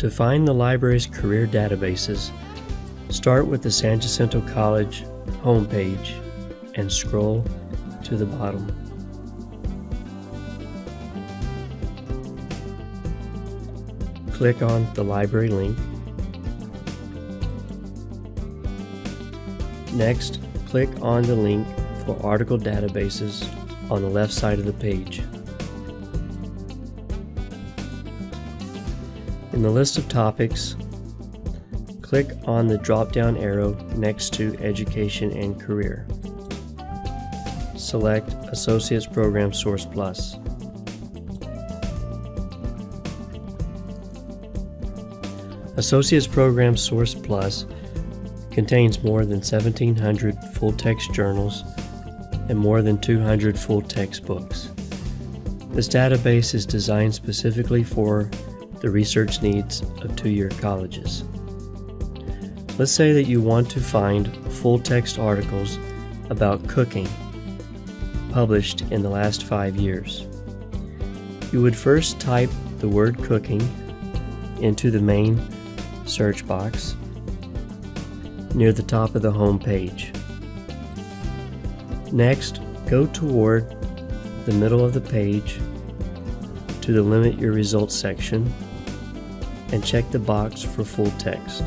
To find the library's career databases, start with the San Jacinto College homepage and scroll to the bottom. Click on the library link. Next, click on the link for article databases on the left side of the page. In the list of topics, click on the drop-down arrow next to Education and Career. Select Associates Program Source Plus. Associates Program Source Plus contains more than 1,700 full-text journals and more than 200 full-text books. This database is designed specifically for the research needs of two-year colleges. Let's say that you want to find full-text articles about cooking published in the last five years. You would first type the word cooking into the main search box near the top of the home page. Next, go toward the middle of the page to the Limit Your Results section and check the box for full text.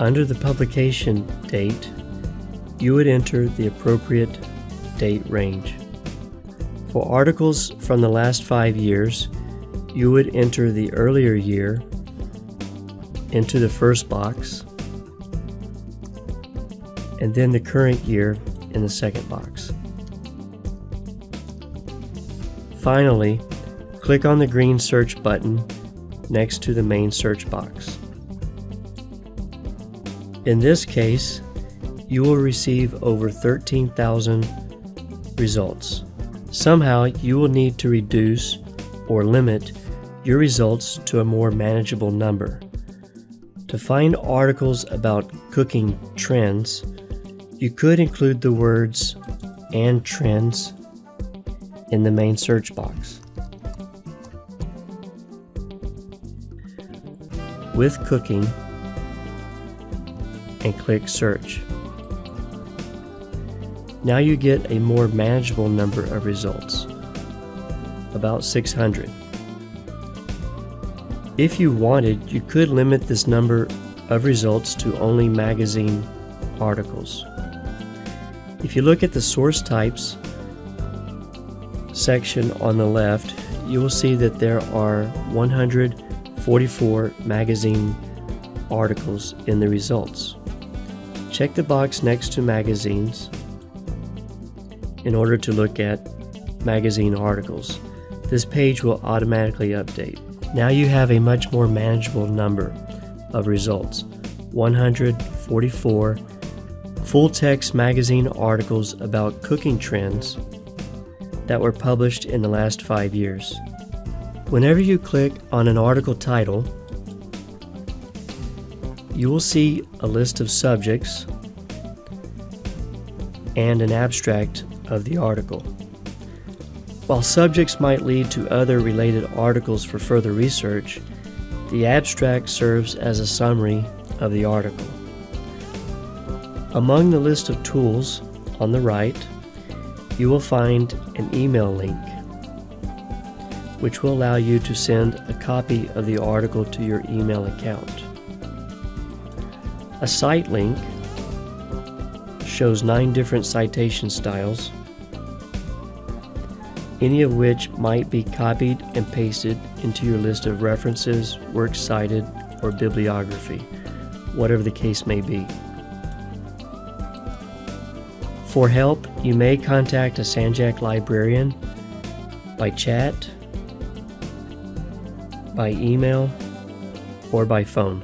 Under the publication date, you would enter the appropriate date range. For articles from the last five years, you would enter the earlier year into the first box and then the current year in the second box. Finally, click on the green search button next to the main search box. In this case, you will receive over 13,000 results. Somehow, you will need to reduce or limit your results to a more manageable number. To find articles about cooking trends, you could include the words and trends in the main search box. With cooking and click search. Now you get a more manageable number of results, about 600. If you wanted, you could limit this number of results to only magazine articles. If you look at the source types section on the left, you will see that there are 144 magazine articles in the results. Check the box next to magazines in order to look at magazine articles. This page will automatically update. Now you have a much more manageable number of results 144 full text magazine articles about cooking trends that were published in the last five years. Whenever you click on an article title, you will see a list of subjects and an abstract of the article. While subjects might lead to other related articles for further research, the abstract serves as a summary of the article. Among the list of tools on the right, you will find an email link which will allow you to send a copy of the article to your email account. A cite link shows nine different citation styles, any of which might be copied and pasted into your list of references, works cited, or bibliography, whatever the case may be. For help, you may contact a SanJac librarian by chat, by email, or by phone.